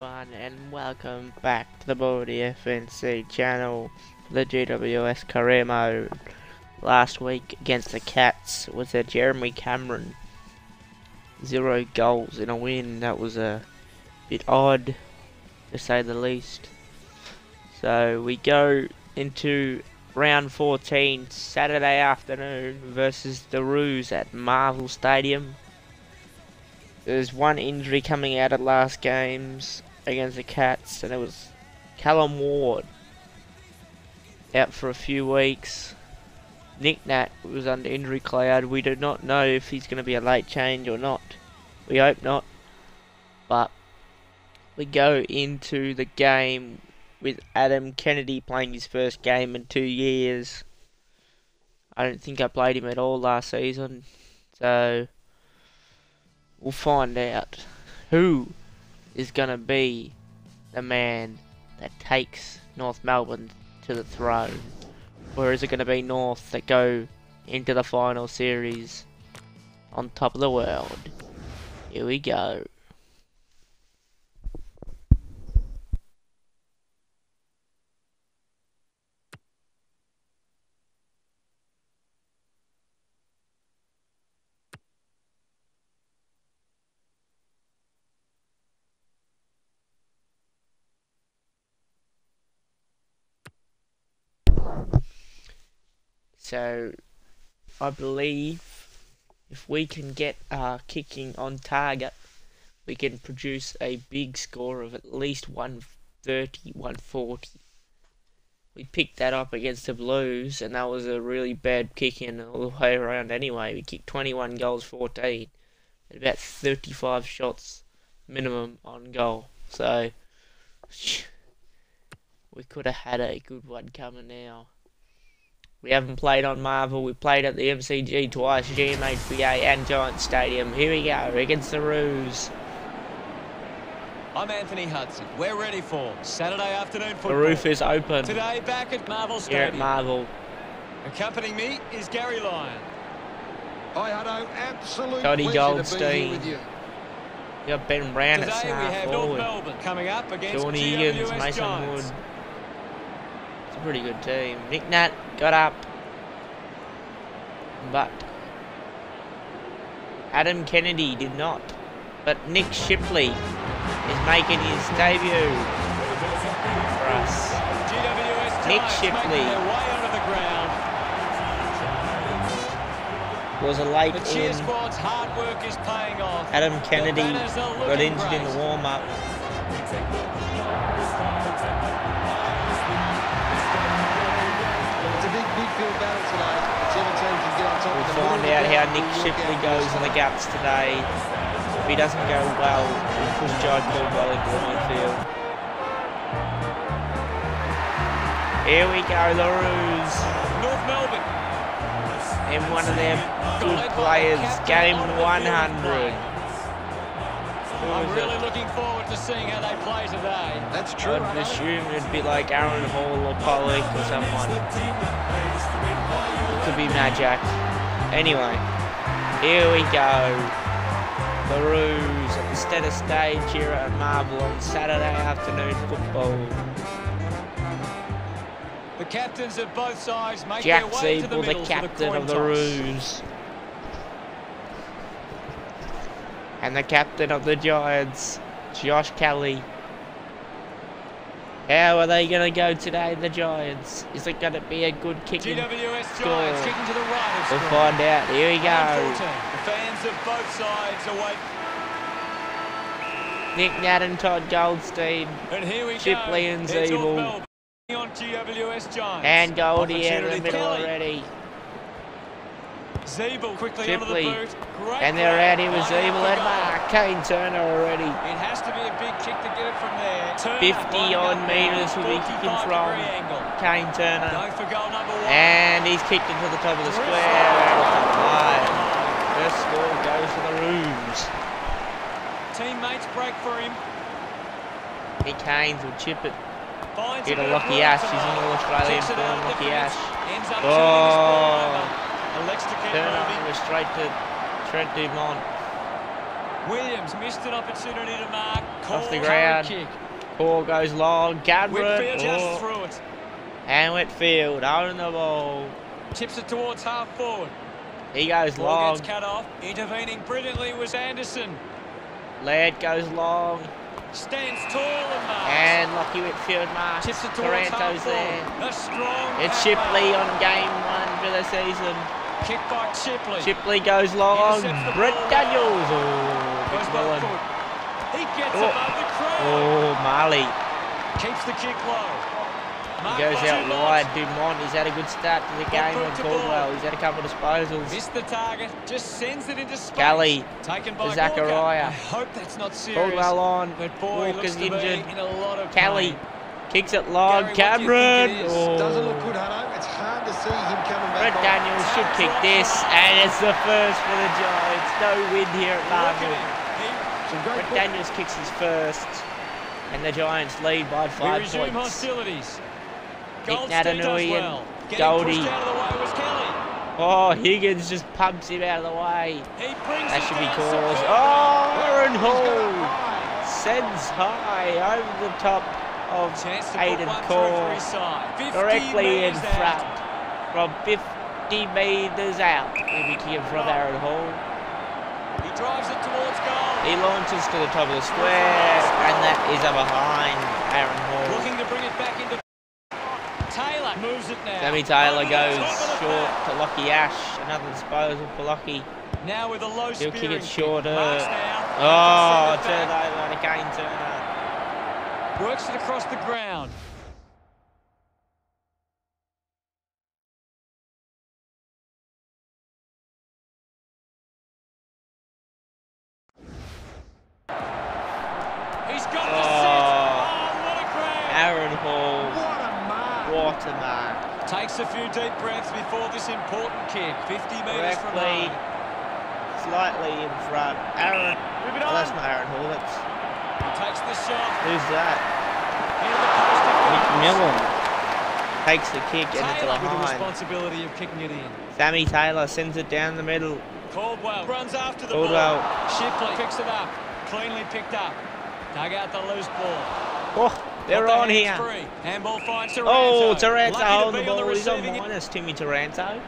everyone and welcome back to the Baldy FNC channel the GWS career mode. Last week against the Cats was a Jeremy Cameron. Zero goals in a win. That was a bit odd to say the least. So we go into round 14 Saturday afternoon versus the Roos at Marvel Stadium. There's one injury coming out of last games against the Cats, and it was Callan Ward out for a few weeks. Nick Nat was under injury cloud. We do not know if he's going to be a late change or not. We hope not. But we go into the game with Adam Kennedy playing his first game in two years. I don't think I played him at all last season. So we'll find out who is going to be the man that takes North Melbourne to the throne. Or is it going to be North that go into the final series on top of the world? Here we go. So, I believe if we can get our kicking on target, we can produce a big score of at least 130, 140. We picked that up against the Blues, and that was a really bad kicking all the way around anyway. We kicked 21 goals, 14, about 35 shots minimum on goal. So, we could have had a good one coming now. We haven't played on Marvel. We played at the MCG twice, GMHBA and Giant Stadium. Here we go against the Roos. I'm Anthony Hudson. We're ready for Saturday afternoon football. The roof is open Today back at Marvel here Stadium. at Marvel. Accompanying me is Gary Lyon. Hi, Hutto. Absolute Cody pleasure to be Goldstein. here with you. You got Ben Brown at Today we half have North. Melbourne coming up against Shawnee GWS Higgins, Mason Giants. Wood. It's a pretty good team. Nick Nat got up. But Adam Kennedy did not. But Nick Shipley is making his debut for us. Nick Shipley. making their way onto the ground. Was a late in. squad's hard work is paying off. Adam Kennedy The banners are got injured in the warm-up. We'll find out how Nick will Shipley goes in the gaps today. If he doesn't go well, we'll push Jye Caldwell into the midfield. Here we go, the Roos. North Melbourne. And one of their good players, game 100. I'm really looking forward to seeing how they play today. That's true. I'd Hutto. assume it'd be like Aaron Hall or Pollock or someone. Could be Majak. Anyway, here we go. The Roos at the Stetter stage here at Marvel on Saturday afternoon football. The captains of both sides make Jack their way to the Ziebell, the middle for captain coin of the. Roos. And the captain of the Giants, Josh Kelly. How are they going to go today, the Giants? Is it going to be a good kicking? GWS Score. Giants kicking to the right We'll screen. find out. Here we go. 14. The fans of both sides await. Nick Nat and Todd Goldstein. And here we Shipley go. and It's Ziebell. Melbourne on GWS Giants. And Goldie out in the middle already. Ziebell quickly Shipley. the And they're out here with Line and. Mark. Kane Turner already. It has to be a big kick to get it from there. Turner 50 lining odd metres will be kicking from. Kane Turner. Going for goal number one. And he's kicked into the top of the square. Out. First score goes to the Roos. Teammates break for him. Nick Haynes will chip it. Get a lucky bit of Lockie work Ash. He's in all Australian form. out of Lockie defence. Ash. Oh. Turning this ball over. Elects to keep Turner moving. was straight to Trent Dumont. Williams missed an opportunity to mark. Off the ground. kick. Ball goes long. Cameron. Whitfield just Oh, through it. and Whitfield on the ball. Chips it towards half forward. He goes Ball long. gets cut off. Intervening brilliantly was Anderson. Laird goes long. Stands tall and marks. And Lockie Whitfield marks. Chips it towards half Taranto's forward. there. A strong It's. Shipley on game one for the season. Kick by Shipley. Shipley goes long. Brent. Daniels. Oh, Goes big by He gets Oh. above the crowd. Oh, Marley. Keeps the kick low. He goes out wide. Dumont, he's had a good start to the game on Caldwell. He's had a couple of disposals. Missed the target. Just sends it into space. Gully Taken by Zachariah. Walker. I hope that's not serious. Caldwell on. But boy, Walker's injured. in a lot of Kelly pain. Kicks it long. Gary, what do you think Cameron. it is? Oh. Doesn't look good, Hutto. It's hard to see him coming back Brent on. Daniels should kick this, and it's the first for the Giants. No win here at Look at Marvel. him. Some great Brent Daniels kicks his first, and the Giants lead by He, we resume points. hostilities. Nick Goldstein Naitanui and well. Getting Goldie. pushed out of the way was Kelly. Oh, Higgins just pumps him out of the way. That should be down calls. superbly. Oh, Aaron He's got it Hall sends high over the top of Aidan put one through for Corr his side. 50 directly in metres out. front from 50 metres out. Here we kick from Aaron Hall. He drives it towards goal. He launches to the top of the square, and that is a behind Aaron Hall. Looking to bring it back into Taylor moves it now. Sammy Taylor goes top of the short to Lockie Ash. Another disposal for Lockie. Now with a low He'll kick it shorter. Oh, Send it turn back. over to Kane Turner. Works it across the ground. He's got the oh. set. Oh. Oh, what a grab. Aaron Hall, What a mark. what a mark. Takes a few deep breaths before this important kick. 50 metres from Correctly, home. slightly in front. Aaron, Move it oh, that's not Aaron Hall, that's, who's that? Into the post of Nick. Millen takes the kick and it's Taylor with the behind. responsibility of kicking it in. Sammy Taylor sends it down the middle. Caldwell runs after the Caldwell. ball. Shipley picks it up. Cleanly picked up. Dug out the loose ball. Oh, they're the on here. Free. Handball finds Taranto. Oh, Taranto holding the be on ball. He's on minus Timmy Taranto.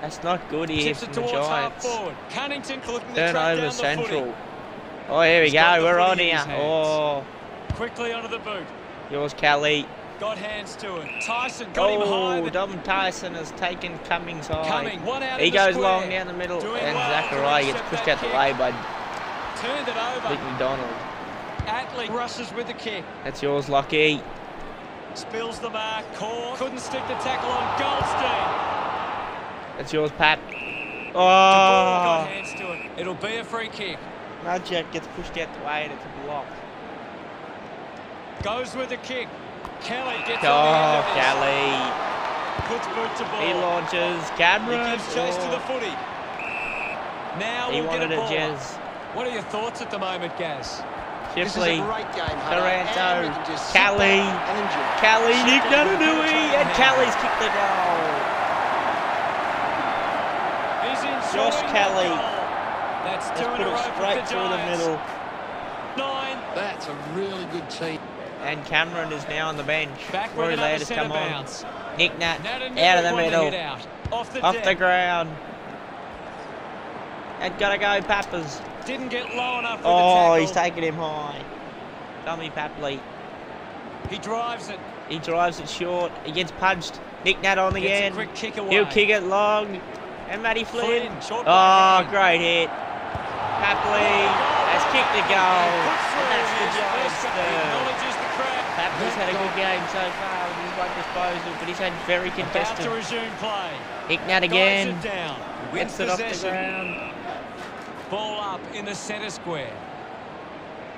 That's not good here Chips from it the Giants. Cunnington looking to track down Turnover the central. footy. Oh, here we go. We're on in here. Oh, Quickly onto the boot. yours, Kelly. Got hands to it. Tyson got him oh, high. Oh, Dom Tyson has taken Cummings high. Cumming, one out He goes square. long down the middle, Doing and well Zachariah gets pushed that out the way by Turned it over. Vic McDonald. Atley rushes with the kick. That's yours, Lucky. Spills the mark. Corr couldn't stick the tackle on Goldstein. That's yours, Pat. The ball got Oh, hands to it. It'll be a free kick. Majak gets pushed out the way and it's blocked. Goes with the kick. Kelly gets oh, the Oh, of this. Kelly. Puts boot to ball. He launches. He gives chase to the Oh, footy. Now he we'll get wanted a a ball. Jez. What are your thoughts at the moment, Gaz? This is Shipley. a great game, Hutto. Taranto, And we can just sit Kelly. and enjoy. Kelly, Nick Shipley with a Naitanui, and. Kelly's kicked the goal. He's in Josh Kelly. That's two Let's in a row it for straight the through the middle. Nine. That's a really good team. And Cameron is now on the bench. Back with Rory another Laird has come on. Nick Nat Naitanui out of the middle. out. Off the Off deck. the ground. And gotta go, Pappers. Didn't get low enough with Oh, the tackle. he's taking him high. Tommy Papley. He drives it. He drives it short. He gets punched. Nick Nat on Gets again. a quick kick away. He'll kick it long. And Matty Flynn. Flynn, short Oh, great hit. Papley has kicked the goal. And that's the Giants first- third. Acknowledges the crowd. Papley's had a good game so far with his one disposal, but he's had very About to contested. resume play. Nick again. down. Wins Gets it off the possession. ground. Ball up in the centre square.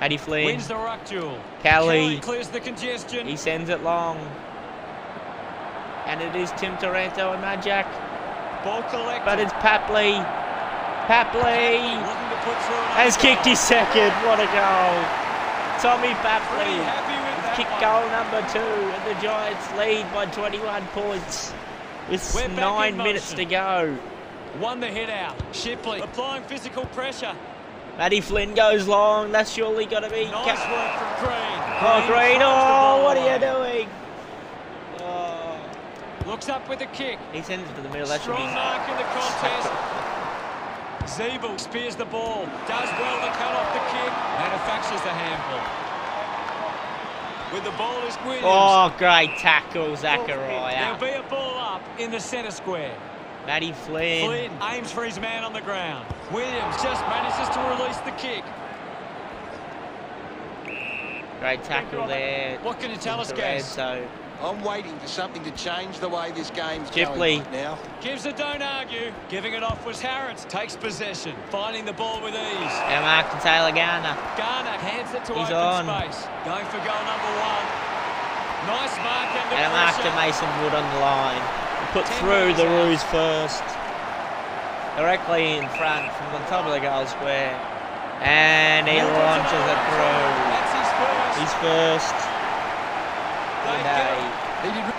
Paddy Flynn. Wins the ruck duel. Kelly. clears the congestion. He sends it long. And it is Tim Taranto and Majak. Ball collected. But it's Papley. Papley Looking to put through another has kicked his second. What a goal. Tommy Pretty Papley happy with that kicked goal number two. And the Giants lead by 21 points. With We're nine minutes to go. Won the hit out. Shipley applying physical pressure. Matty Flynn goes long. That's surely got to be. Nice work from Green. oh, Green. throws the oh, ball Oh, what are you doing? Oh. Looks up with a kick. He sends it to the middle. That. Strong mark in the contest. Ziebell spears the ball. Does well to cut off the kick. Manufactures the handball. With the ball is Williams. Oh, great tackle, Zachariah. There'll be a ball up in the centre square. Matty Flynn. Flynn aims for his man on the ground. Williams just manages to release the kick. Great tackle there. What can you tell us, into red Gaz? zone. I'm waiting for something to change the way this game's Shipley. going right now. Gives it, don't argue. Giving it off was Harrods. Takes possession. Finding the ball with ease. And Mark and Taylor Garner. Garner hands it to He's open on. space. Going for goal number one. Nice mark under And a mark to. Mason Wood on the line. Put Ten through the metres ruse first. Directly in front from the top of the goal square. And he launches it on. through. That's his first. He's first. They And, get it. He did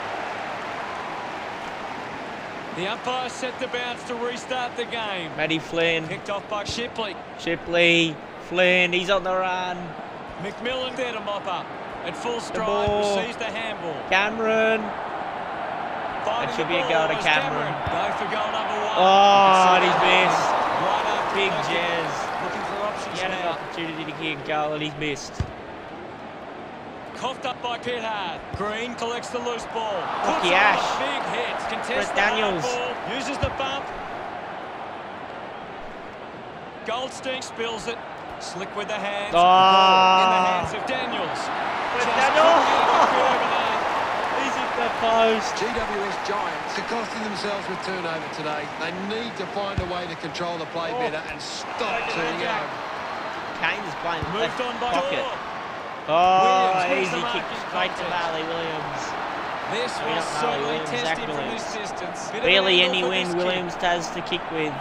The umpire set the bounce to restart the game. Matty Flynn. Picked off by Shipley. Shipley. Flynn. He's on the run. McMillan there to mop up. At full stride, ball. receives the handball. Cameron. Finding should be a goal to was Cameron. Going for goal number one. Oh, and he's missed. Right up Big. Jez. Looking for options He had an opportunity to get a goal and he's missed. Coughed up by Pittard. Green collects the loose ball. Puts Lucky it on. Ash. Big hit. Contests Brent the hard Daniels. ball. Uses the bump. Goldstein spills it. Slick with the hands. Oh. Ball in the hands of Daniels. Brent Just Daniels. couldn't get the curve He's hit the post. GWS Giants are costing themselves with turnover today. They need to find a way to control the play Oh. better and stop it turning over. Kane is playing enough. Moved left on by pocket. Daw. Oh, Williams easy kick straight to contest. Williams. This will don't know, certainly Williams, test Zach him from this distance. Barely any wind kick. Williams has to kick with.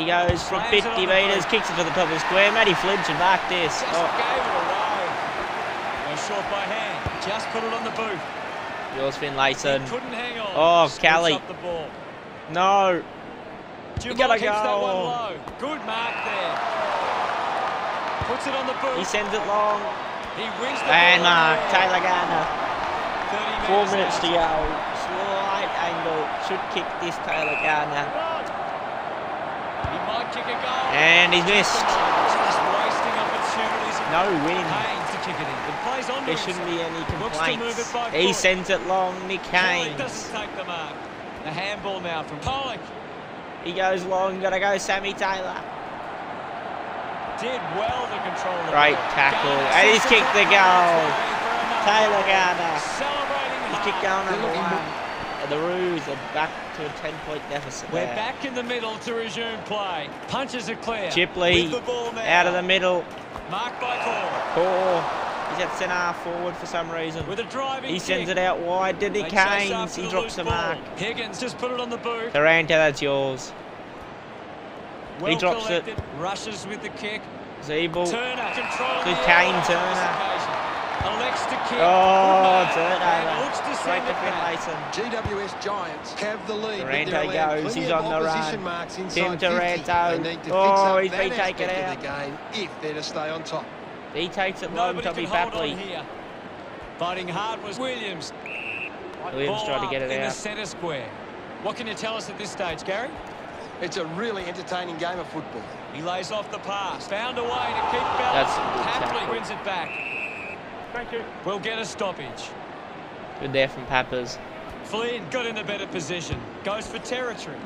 He goes from 50 metres, kicks it to the top of the square. Matty Flynn should mark this. Just Oh, gave it away. No short by hand. Just put it on the boot. yours He Finlayson. couldn't hang on. Oh, Scoops Kelly. up the ball. No. Jim gotta keeps that one go. low. Good mark there. Puts it on the boot. He sends it long. He wins the And mark. Taylor Garner. Four minutes to go. Slight angle. Should kick this Taylor Garner. He might kick a goal. And he's missed. Just wasting opportunities. No win. Haynes to kick it in. The plays on There shouldn't be any Looks to move complaints. He sends it long. Nick Haynes. doesn't take the mark. The handball now from Pollock. He goes long. Gotta go Sammy Taylor. Did well to control the Great ball. tackle. And he's kicked the goal. Taylor. Garner. He's kicked down number one. And the Roos are back to a 10 point deficit. We're there. back in the middle to resume play. Punches are clear. Shipley With the ball now. out of the middle. Marked by Corr. Corr. He's at centre forward for some reason. With a driving He sends kick. it out wide. Did he They chase Keynes? after He drops the ball. mark. Higgins just put it on the boot. Duranta, that's yours. Well drops it. Rushes with the kick. Ziebell. Turner control. To Kane Turner. Elects to kick. Oh, Good mark. And turnover. looks to send it back. GWS Giants have the lead. but Durante goes, he's on the run. Tim inside 50. Durante. They need to Oh, fix up oh, he's been taken out. the game if they're to stay on top. He takes it long. Nobody Tommy can hold on Papley. here. Fighting hard was Williams. Williams Ball tried to get it in the out. centre square. What can you tell us at this stage, Gary? It's a really entertaining game of football. He lays off the pass. Found a way to keep balance. That's a good Papley tackle. wins it back. Thank you. We'll get a stoppage. Good there from Pappers. Flynn got in a better position. Goes for territory.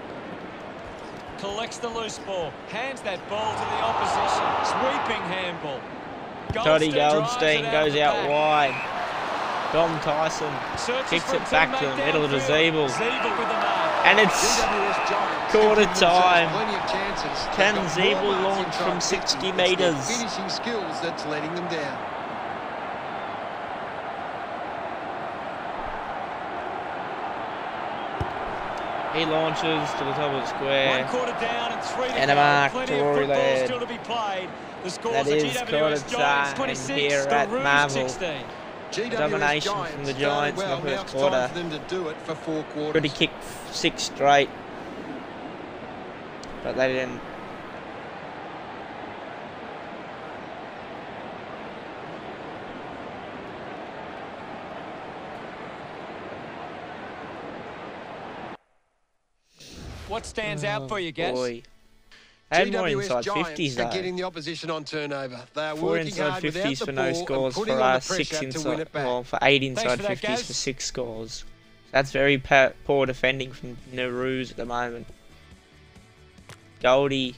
Collects the loose ball. Hands that ball to the opposition. Sweeping handball. Toddy Goldstein it goes out back. wide. Dom Tyson. Searches kicks it back to the middle to downfield. Ziebell. Ziebell with the mark. And it's Quarter time. Plenty of chances. They've Can Ziebell launch from 60 metres? finishing skills that's letting them down. He launches to the top of the square. One quarter down and three to And a mark to Rory Laird. still to be played. The scores is quarter time 26, here at Marvel. 16 domination from the Giants well, in the first quarter. For Pretty kick six straight, but they didn't. What stands oh, out for you, oh, guys? Boy. More GWS inside Giants 50s are though. getting the opposition on turnover. They are Four working inside hard 50s for no scores for us, six pressure to win inside, well, for eight inside for 50s Gaz. for six scores. That's very poor defending from Nauru's at the moment. Goldie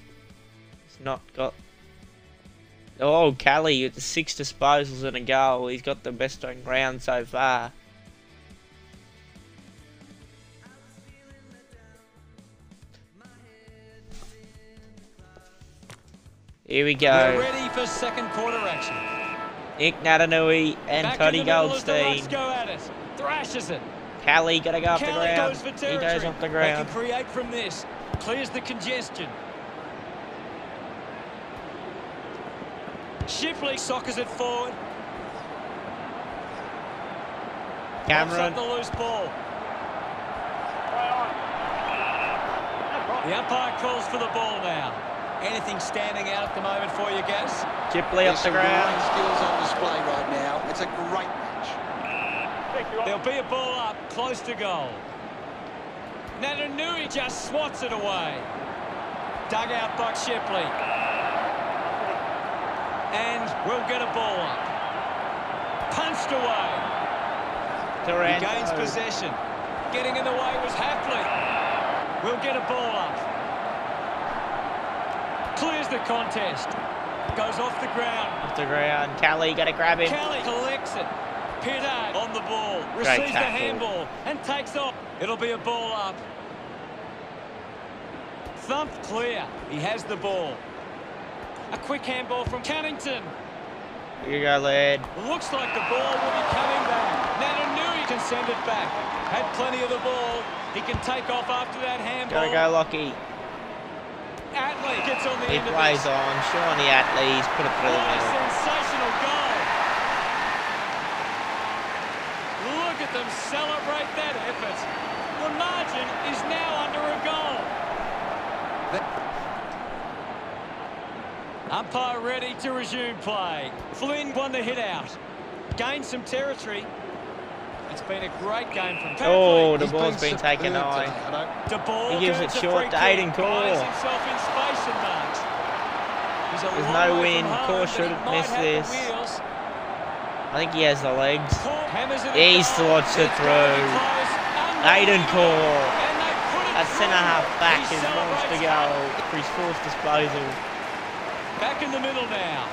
has not got. Oh, Kelly with the six disposals and a goal. He's got the best on ground so far. Here we go. We're ready for second quarter action. Nick Naitanui and Back Cody in the middle as the Goldstein. Go at it. Thrashes it. Callie gotta go off the ground. goes for He goes off the ground. They can create from this. Clears the congestion. Shipley soccers it forward. Pops Cameron. up the loose ball. The umpire calls for the ball now. Anything standing out at the moment for you, Gas? Shipley off There's the ground. skills on display right now. It's a great match. There'll be a ball up, close to goal. Naitanui just swats it away. Dug out by Shipley. And we'll get a ball up. Punched away. He gains possession. Getting in the way was Papley. We'll get a ball up. Clears the contest. Goes off the ground. Off the ground. Callie gotta grab him. Kelly collects it. Pittard on the ball. Receives the handball and takes off. It'll be a ball up. Thump clear. He has the ball. A quick handball from Cunnington. Here you go, lad. Looks like the ball will be coming back. Naitanui can send it back. Had plenty of the ball. He can take off after that handball. Gotta go, Lockie. Atley gets on the He end of plays on. Shawnee Atley's put it through the What a middle. sensational goal. Look at them celebrate that effort. The margin is now under a goal. Umpire ready to resume play. Flynn won the hit out. Gained some territory. It's been a great game from Oh, the ball's been taken superb high. I know. De Boer He gives it a short to. Aidan Corr. Finds himself in space and marks. There's no win. Corr shouldn't miss this. I think he has the legs. He slots it through. Aidan Unbelievable. Corr. And they put it That centre half back is launched to goal for his fourth disposal. Back in the middle now.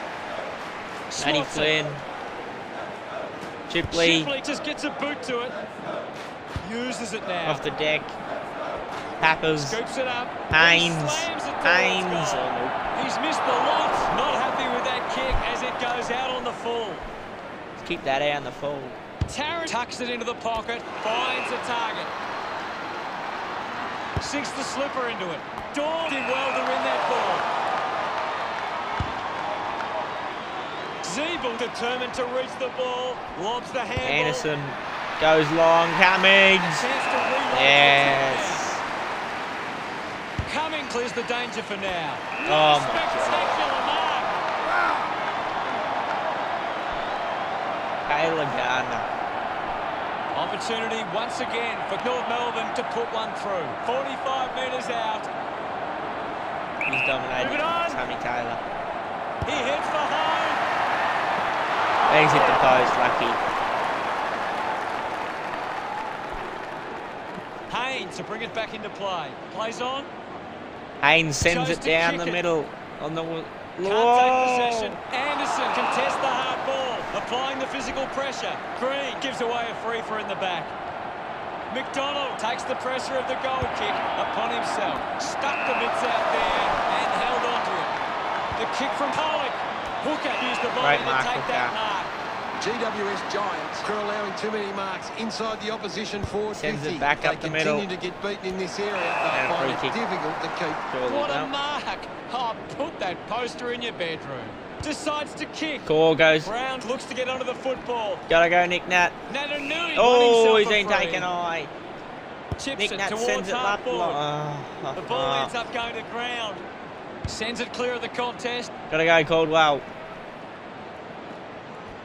It. Flynn. Chipley Shipley just gets a boot to it. Uses it now. off the deck. Pappers. Scoops it up. Haynes. He slams it towards Haynes. Oh, no. He's missed the lot. Not happy with that kick as it goes out on the full. Let's keep that out on the full. Tarrant tucks it into the pocket, finds a target. Sinks the slipper into it. Dawn did well to win that ball. Ziebell determined to reach the ball, lobs the handball. Anderson goes long. Cummings. Chance to reload. Yes. Cumming clears the danger for now. Oh, my Spectacular mark. Taylor Garner. Opportunity once again for North Melbourne to put one through. 45 metres out. He's dominated. Sammy Taylor. He heads for hit the post. Lucky. Haynes to bring it back into play. Plays on. Haynes sends it down the it. middle. On the. w- Can't Whoa. take possession. Anderson contests the hard ball, applying the physical pressure. Green gives away a free for in the back. McDonald takes the pressure of the goal kick upon himself. Stuck the mitts out there and held on to it. The kick from Pollock. Hooker used the body Great to mark, take that Hooker. mark. GWS Giants are allowing too many marks inside the opposition forward Sends it 50. back they up the middle. continue to get beaten in this area. And a They'll find free it kick. difficult to keep. Surely What a mark. Oh, put that poster in your bedroom. Decides to kick. Corr goes. Brown looks to get onto the football. Gotta go, Nick Nat. Naitanui Oh, won he's himself been free. taken high. Chips Nick it Nat towards sends it half up. forward. Oh, The ball ends up going to ground. Sends it clear of the contest. Gotta go, Caldwell.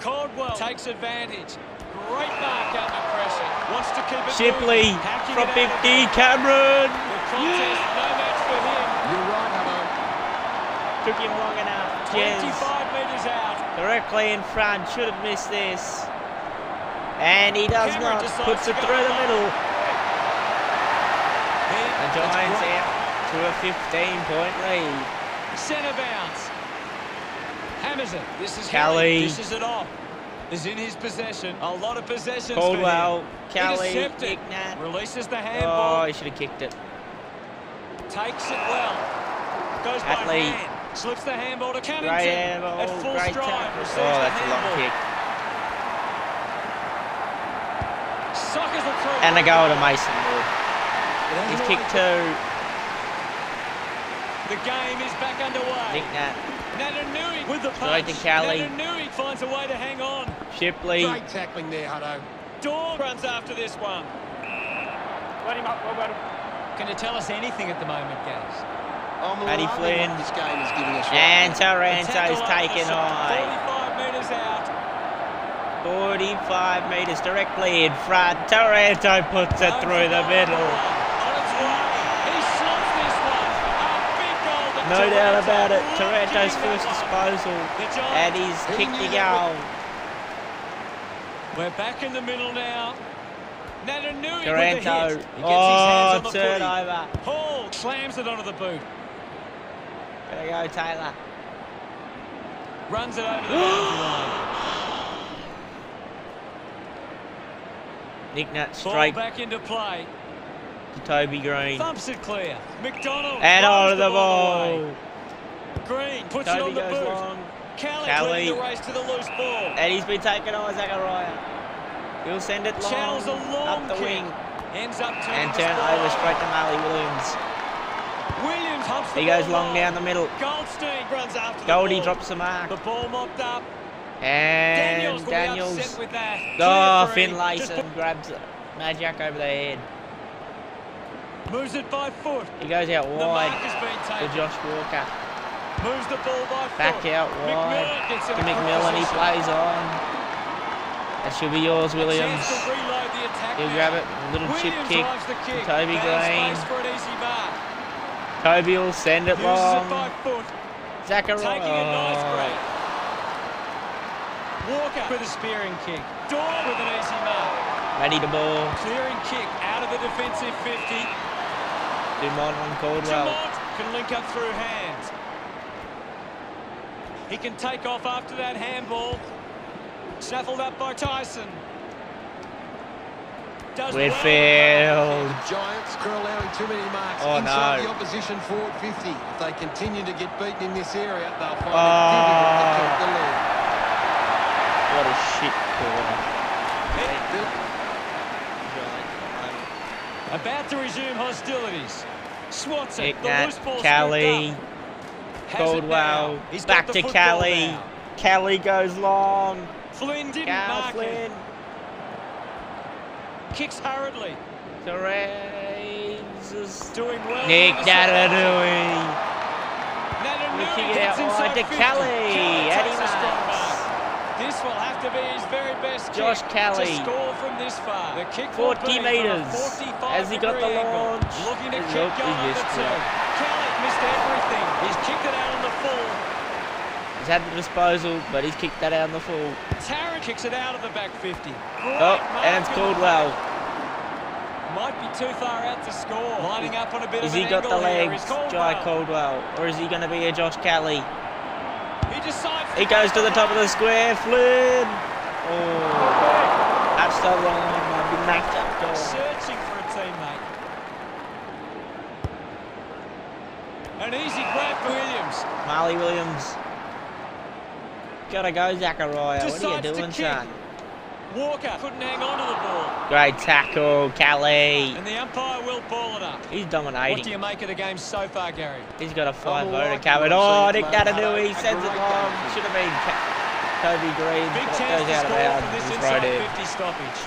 Caldwell takes advantage. Great mark under pressure. Wants to keep it Shipley moving. From it 50. Cameron. The contest, no match for him. You're right, Hutto. Took him long enough. Jez 25 metres out. directly in front. Should have missed this. And he does Cameron not. Puts it through the middle. Hit. The That's Giants out to a 15 point lead. Centre bounce. Hammers it. This is Kelly. This is it off. Is in his possession. A lot of possessions Caldwell, for. Kelly, Intercepted. Ignat. Releases the oh, handball. Oh, he should have kicked it. Takes it well. Goes by Atley. hand. Slips the handball to Cunnington. Great handball, At full oh, great stride. Oh, that's a long kick. Suckers it through. And a goal to Mason Wood. He's kicked two. The game is back underway. Ignat, Naitanui with the Straight punch. to Kelly. Naitanui finds a way to hang on. Shipley. Great tackling there, Hutto. Dawn runs after this one. Let him up, Robert. Can you tell us anything at the moment, Gaz? I'm Paddy loving Flynn. what this game is giving us And. Taranto's taken high. 45 metres out. 45 metres directly in front. Taranto puts it through the middle. On its way. He slots this one. A big No doubt about it. Taranto's first disposal. And he's He kicked the goal. We're back in the middle now. Naitanui with the Taranto. hit. He gets his hands Oh, on the turnover. footy. Hall slams it onto the boot. There you go, Taylor. Runs it over the line. Nick Ball straight back into play. To Toby Greene. Thumps it clear. McDonald And on the ball. away. Green puts it on the goes boot. long. The race to the loose ball. And he's been taken on Zachariah. He'll send it long a long up the kick. wing Ends up and the turn over straight to Marley Williams. Williams humps the He goes ball long down the middle. Goldstein runs after Goldie the ball. drops the mark. The ball mopped up. And Daniels Daniels. with that. Oh, Clear Finn three. Just Layson grabs Magic over the head. Moves it by foot. He goes out wide to. Josh Walker. Moves the ball by Back foot. out wide gets to McMillan. He plays on. That should be yours, Williams. Chance to reload the attack He'll grab it. A little chip kick. the kick. Toby Greene. space for an easy mark. Toby will send it Uses it long. foot. Zachariah. Taking a nice break. Walker with a spearing kick. Dawn with an easy mark. Ready to ball. Clearing kick out of the defensive 50. Dumont on Caldwell. Dumont can link up through hands. He can take off after that handball. Snaffled up by Tyson. Does well. Whitfield. The Giants are allowing too many marks Oh, inside no. the opposition forward 50. If they continue to get beaten in this area, they'll find Oh. it difficult to keep the lead. What a shit corner. About to resume hostilities. Swats it. The Nick loose ball Nat, Kelly, Caldwell, back to Kelly. Kelly goes long. Flynn didn't Cal mark Flynn. it. Kicks hurriedly. Teresa. Doing well. Nick on the side. Naitanui. Looking it out inside wide to 50. Kelly. Kelly Eddie Marks. This will have to be his very best Josh kick Kelly. to score from this far. The kick 40 be from a metres. 45 Has he got the launch? Looking to kick he missed the two. Kelly missed everything. He's kicked it out on the full. He's had the disposal, but he's kicked that out in the full. Tarrant kicks it out of the back 50. Great Oh, and it's Caldwell. Might be too far out to score. Lining up on a bit Has of he an got the legs, Jye Caldwell. Or is he going to be a Josh Kelly? He decides He goes to the top of the square. Flynn. Oh, that's the wrong one. I've been knocked up. goal. Searching for a teammate. An easy grab for Williams. Marley Williams. Gotta go, Zachariah. What are you doing, son? Walker couldn't hang on to the ball. Great tackle, Kelly. And the umpire will ball it up. He's dominating. What do you make of the game so far, Gary? He's got a five I'm voter liking covered. Oh, seeing Nick at the. Naitanui sends it um, great long. Should have been Ca- Toby Greene. Big but chance goes to out of score from bounds. this He's inside right 50 stoppage.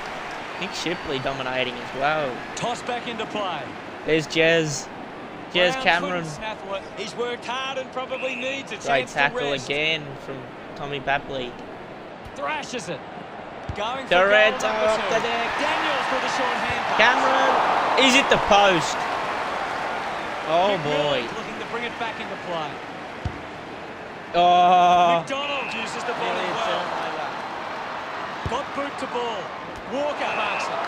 Nick Shipley dominating as well. Toss back into play. There's Jez. Jez Cameron. couldn't snaffle it. He's worked hard and probably needs a Great chance tackle to rest. again from Tommy Papley. Thrashes it. Going for number off two. the deck. Oh. Daniels with a short hand pass. Cameron. is it the post. Oh McMillan boy. looking to bring it back into play. Oh. McDonald uses the ball as well. Got boot to ball. Walker marks it.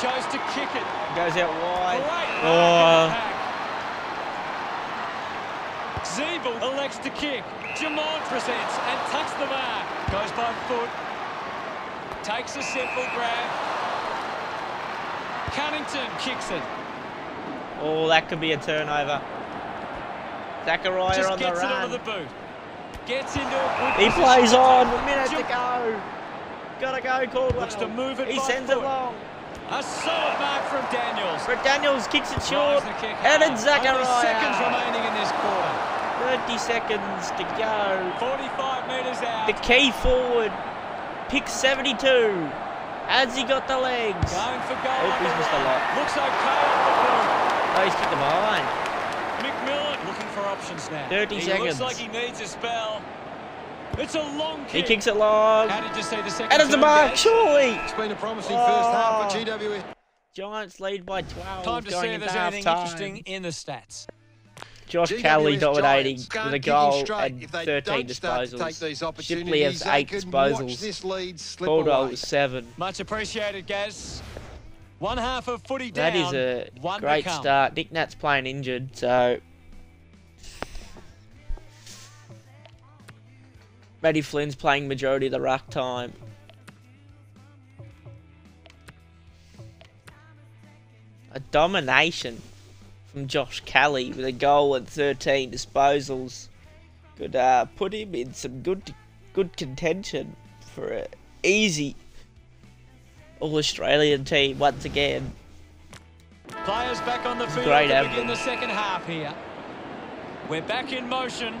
Chose to kick it. Goes out wide. mark Oh. In. Ziebell elects to kick. Jamon presents and tucks the mark. Goes by foot. Takes a simple grab. Cunnington kicks it. Oh, that could be a turnover. Zachariah Just on the gets it run. onto the boot. Gets into a good He plays on. take A minute to go. Gotta go, Caldwell. Looks to move it He by sends foot. it long. A solid mark from Daniels. But Daniels kicks it short. Drives the kick And it's Zachariah. Only seconds remaining in this quarter. 30 seconds to go. 45 metres out. The key forward. Pick 72. Has he got the legs? Going for goal. Oh, he's number missed a lot. Looks okay Oh, he's kicked the behind. off the boot. McMillan looking for options now. 30 he seconds. looks like he needs a spell. It's a long kick. He kicks it long. How did you see the second And it's a mark, Gaz? surely. It's been a promising first half for Oh. GWS. Giants lead by 12 Time to going see if there's anything half interesting in the stats. Josh GWS Kelly dominating Giants can't with a goal straight. and If they 13 don't start to take disposals. these Shipley opportunities, has 8 disposals. this lead slip Bulldogs away. 7. Much appreciated, Gaz. One half of footy down. is a one great start. Nick Nat's playing injured, so. Matty Flynn's playing majority of the ruck time. A domination from Josh Kelly with a goal and 13 disposals. Could uh, put him in some good good contention for an easy All Australian team once again. Players back on the field Great to effort. begin the second half here. We're back in motion.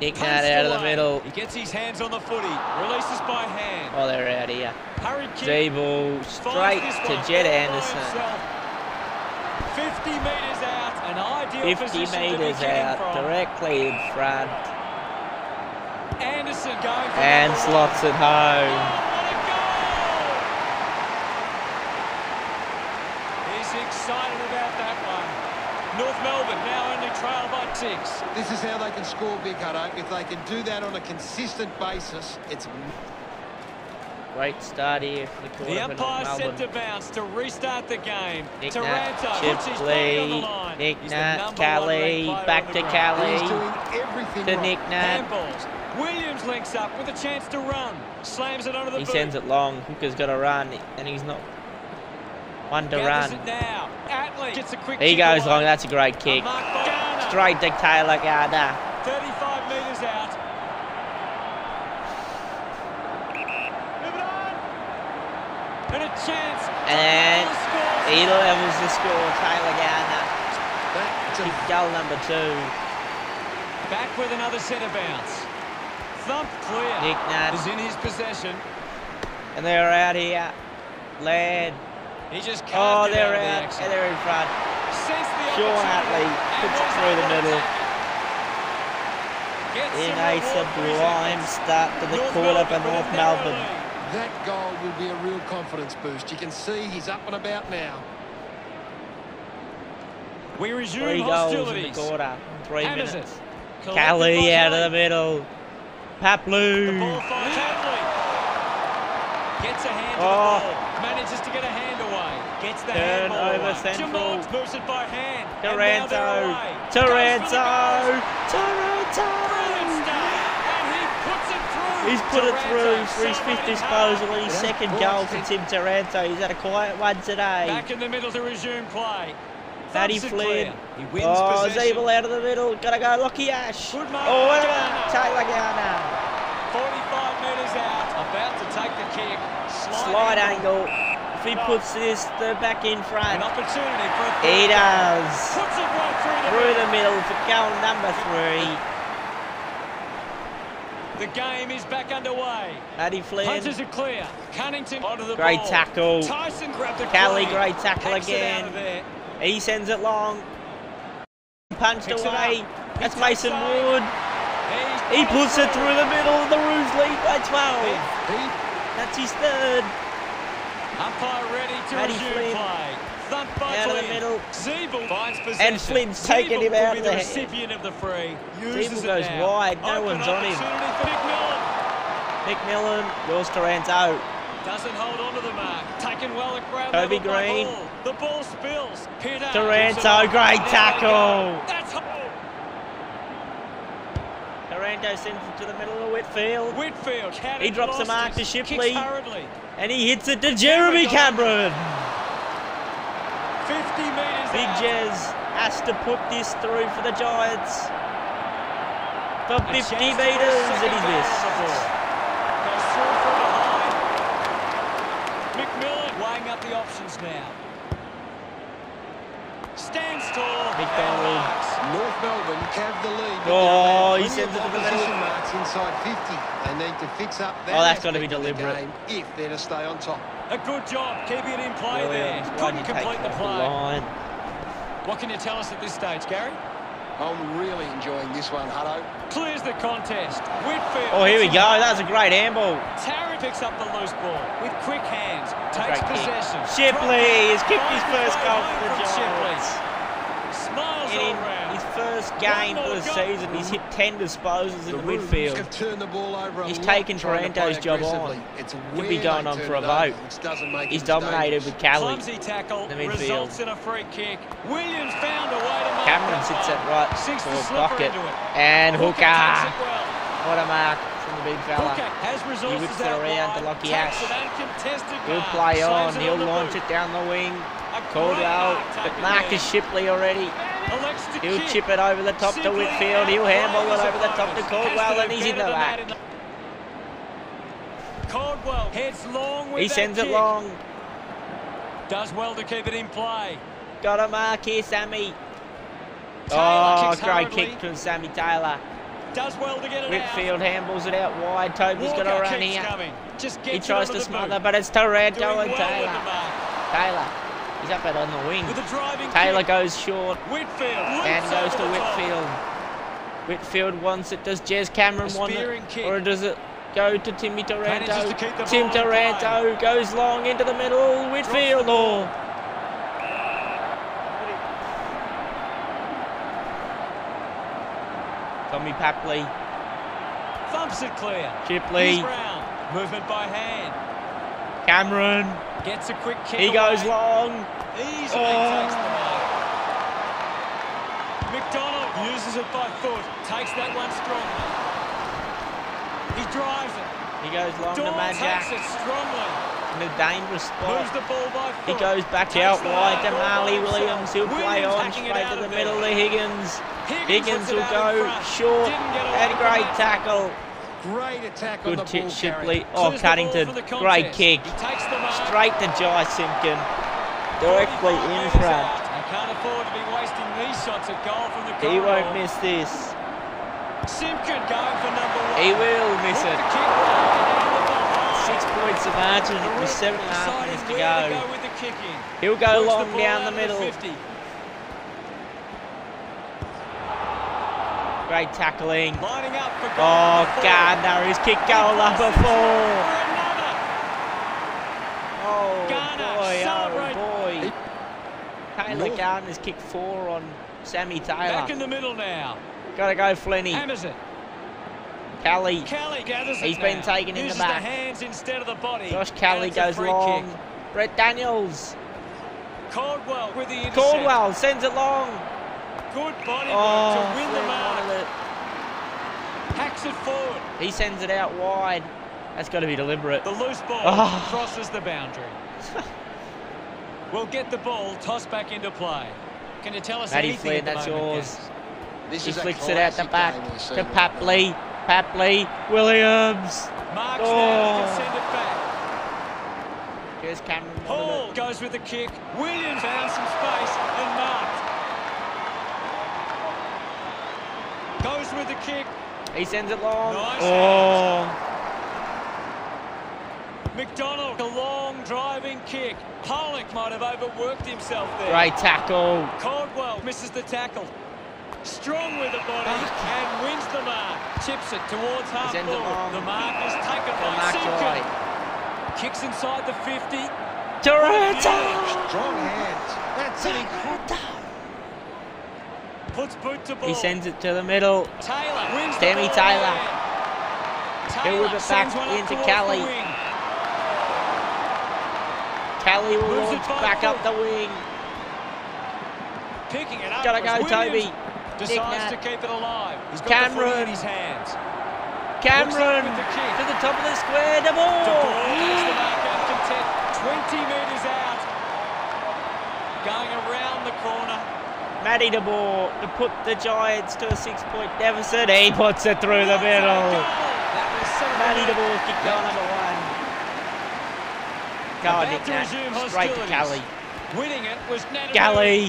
Nick out of the middle. He gets his hands on the footy. Releases by hand. Oh, they're out here. Hurry kick. Ziebell Finds straight to Jed Anderson. 50 metres out. An ideal 50 position to be metres out, from. directly in front. Anderson going for And slots it home. Oh, what a goal! He's excited about that one. North Melbourne now only trail by six. This is how they can score big, Hutto. If they can do that on a consistent basis, it's Great start here for the The quarter for umpire North set to bounce to restart the game. Nick Taranto Nat, puts his body on the line. Nick He's the Nat, number one Kelly, ranked player back on to the ground. he's Kelly, doing everything to right. Nick Nat. Handballs. Williams links up with a chance to run. Slams it onto the He boot. sends it long. Hooker's got to run, and he's not one to Gathers run. now. Atley gets a quick He goes away. long. That's a great kick. mark by Garner. Straight to Taylor Garner. 35 metres out. And a chance. And he levels the score. Taylor Garner. Kick goal number two. Back with another centre bounce. Thump clear. Nick Nat. is in his possession. And they're out here. Laird. He just can't Oh, get they're out the out. And they're in front. The Sean Atley puts it through the middle. Gets In a his sublime start to the quarter for Melbourne with a North Melbourne. Lead. That goal will be a real confidence boost. You can see he's up and about now. We resume Three goals in the quarter. Three Hammers minutes. it. Kelly by out of the middle. The Papley. ball finds Atley. Gets a hand to Oh. the ball. Manages to get a hand away. Gets the Turn handball over away. central. Dumont moves it by hand. And now Taranto. away. Goes for the Taranto. Taranto. He's put it through for his fifth disposal and his second goal for Tim Taranto. He's had a quiet one today. Back in the middle to resume play. Matty Flynn. He wins Oh, possession. Ziebell out of the middle. Gotta go, Lockie Ash. Good oh, mark Oh, what about Taylor Garner? 45 metres out. About to take the kick. Slide, Slide angle. If he puts this, they're back in front. An opportunity for a He does. Puts it right through the Through middle. the middle for goal number three. The game is back underway. Matty Flynn. Punches it clear. Cunnington onto the Great ball. tackle. Tyson grabbed the Kelly, great tackle again. out of there. He sends it long. Punched Picks away. That's Mason Wood. He puts it through the middle. Of the Roos lead by 12. That's his third. Umpire ready to Matty resume Flynn. play. Thumped by Out of the middle. Ziebell finds possession. And Flynn's taken Ziebell him out of the the- recipient of the free. Uses Ziebell goes now. wide, no Open one's on him. opportunity for McMillan. McMillan, goes to Ranzo. Doesn't hold on to the mark. Taken well at ground Toby level by Greene. Hall. The ball spills. Peter. Taranto, gives it up. great tackle. go. That's Taranto sends it to the middle of Whitfield. Whitfield. He drops the mark to Shipley. And he hits it to Jeremy Cameron. 50 metres Big out. Jez has to put this through for the Giants. For 50 metres put a and he second missed. the ball. Goes through from behind. McMillan weighing up the options now. Stands tall. McDonald. North Melbourne have the lead. Oh, they he have sends it to of the middle. opposition marks inside 50. They need to fix up that Oh, that's gotta be of the deliberate. if they're to stay on top. A good job keeping it in play Williams, there. Couldn't complete the off the play. line? What can you tell us at this stage, Gary? I'm really enjoying this one, Hutto. Clears the contest. Whitfield. Oh, here we go. it. That was a great handball. Tarrant picks up the loose ball with quick hands. Takes Great kick. possession. Shipley has kicked his first goal for the from Shipley. Giants. Smiles all In round. his first game for the season, he's hit 10 disposals in the midfield. have the ball over He's taken Taranto's job on. He'll be going on for a vote. which doesn't make He's dominated with Cali. Tackle the midfield. results in a free kick. Williams found a way to mark Cameron sits at right for bucket. And Hooker. What a mark from the big fella. Resources whips it around to Lockie Ash. He'll play on. He'll launch it down the wing. Called out. But Marcus. Shipley already. He'll chip it over the top to Whitfield. He'll handball it over the top to. Caldwell, and he's in the back. Caldwell heads long He sends it long. Does well to keep it in play. Got a mark here, Sammy. Taylor Oh, great kick from Sammy Taylor. Does well to get it Whitfield handballs it out wide. Toby's out. got to run here. He tries to smother, but it's Taranto Doing and well Taylor. Taylor. He's up it on the wing. With a driving Taylor kick. goes short Whitfield and goes to the top. Whitfield. Whitfield wants it. Does Jez Cameron want it? kick. Or does it go to Timmy Taranto? to Tim. Taranto goes long into the middle. Whitfield. Oh. Tommy Papley. Thumps it clear. Shipley. Here's Movement by hand. Cameron. Gets a quick kick. He goes long. Easily Oh. takes the oh. mark. McDonald uses it by foot. Takes that one strongly. He drives it. He goes long to Daw takes it strongly. in a dangerous Moves the ball by foot. He goes back Takes out the wide to mark all by Marley. Williams. He'll play on straight to the middle to. Higgins. Higgins, Higgins will go short get away great tackle. Great attack on Good the tip, ball Shipley. Oh, Clears the ball Cunnington. for the Great kick. He takes the mark. Straight to Jy Simpkin. Directly in front. I can't afford to be wasting these shots at goal from the He won't miss this. Simpkin going for number one. He will miss it. the kick right down the behind. Six points of margin with seven and a half minutes to go. with the kick in. He'll go long down the middle. Great tackling. Lining up for goal Oh, number four. Garner, kick goal up Crosses before. Oh Garner, boy, celebrate. oh boy. Taylor North- Garner's kicked four on Sammy Taylor. Back in the middle now. Gotta go Flenny. Hammers it. Kelly. Kelly gathers it He's been now. taken in the back. the hands instead of the body. Josh And Kelly goes long. kick. Brent Daniels. Caldwell with the intercept. Caldwell sends it long. Good body Oh, work to win the Flynn mark. it. Hacks it forward. He sends it out wide. That's got to be deliberate. The loose ball Oh. crosses the boundary. we'll get the ball tossed back into play. Can you tell us Matty anything Flynn, that's moment, yours. Gaz? This He is flicks it out the back to seen right. Papley. Papley. Williams. Marks Oh. now can send it back. Here's Cameron. wanted Hall it. goes with the kick. Williams found some space and marked. Goes with the kick. He sends it long. Nice. Oh. McDonald, a long driving kick. Pollock might have overworked himself there. Great tackle. Caldwell misses the tackle. Strong with the body and wins the mark. Chips it towards half Sends it long. The mark is taken For by Mark Simpkin. Kicks inside the 50. Duranta! Strong hands. That's an incredible. Puts boot to ball. He sends it to the middle. Taylor wins Demi the ball Taylor. He'll whip it back into Kelly. Kelly will launch back up the wing. Picking it up. Gotta go, Williams. Toby. Decides to keep it alive. He's got Cameron. his hands. Cameron with the kick. to the top of the square. The The ball ball. gets the mark out content. 20 metres out. Going around the corner. Matty de Boer to put the Giants to a six-point deficit. He puts it through the middle. That was so Matty de good. Boer kick goal number one. Go on, Nick Nat. Straight to. Kelly. Winning it was. Kelly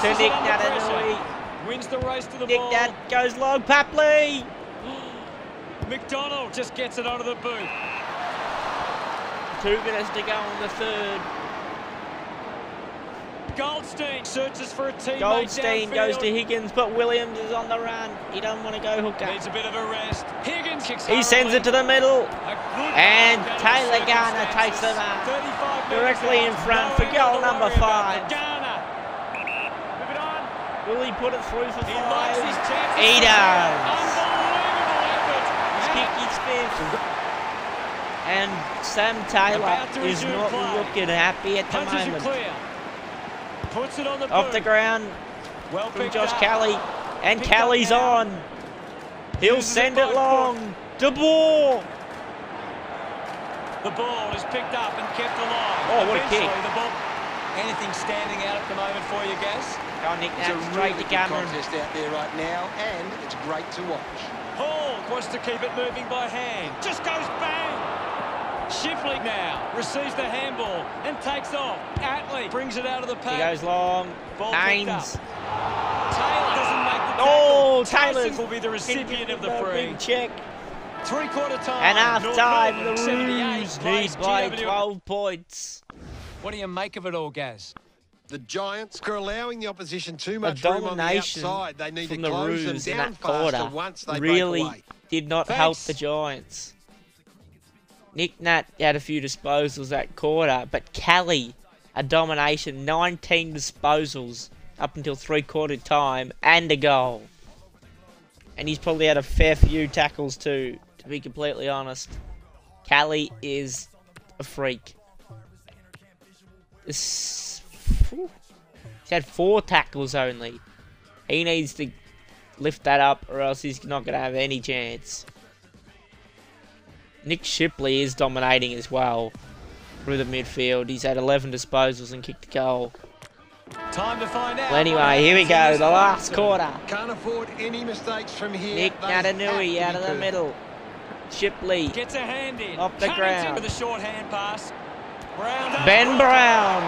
To Nick it under Naitanui. pressure. Wins the race to the Nick ball. Nat goes long. Papley. McDonald just gets it onto the boot. Two minutes to go on the third. Goldstein searches for a teammate Goldstein goes to. Higgins, but Williams is on the run. He doesn't want to go hooker. Needs a bit of a rest. Higgins kicks He sends it to the middle. And Taylor Garner takes the mark. Directly in front for goal number five. Garner. Move it on. Will he put it through for He likes his five? He does. Unbelievable His effort. kick is fifth. And Sam Taylor is not play. looking happy at the Punches moment. Clear. Puts it on the Off boot. the ground Well from Josh up. Kelly. And Picked Kelly's on. He'll Uses send it long. De Boer. The ball is picked up and kept alive. Oh, what a kick. The ball. Anything standing out at the moment for you, Gas? Go on, oh, Nick It's a Nat, really straight to good Cameron. contest out there right now, and it's great to watch. Hall wants to keep it moving by hand. Just goes bang. Shipley now receives the handball and takes off. Atley brings it out of the He goes long. Ball picked Haynes. Taylor doesn't make the oh, tackle. Oh, Tyson will be the recipient of the free. Big check. Three quarter time. And half time, the Roos lead by GWS. 12 points. What do you make of it all, Gaz? The Giants are allowing the opposition too much room on the outside. They need from to the close Roos them in down that faster quarter once they really break away. did not help the Giants. Nick Nat had a few disposals that quarter, but Kelly, a domination, 19 disposals up until three quarter time and a goal. And he's probably had a fair few tackles too, to be completely honest. Kelly is a freak. He's had four tackles only. He needs to lift that up or else he's not going to have any chance. Nick Shipley is dominating as well through the midfield. He's had 11 disposals and kicked a goal. Time to find out. Well, anyway, here we go, the last quarter. Can't afford any mistakes from here. Nick Naitanui out of the perfect. middle. Shipley. Gets a hand in. Off the ground. with a short hand pass. Brown Ben. Brown.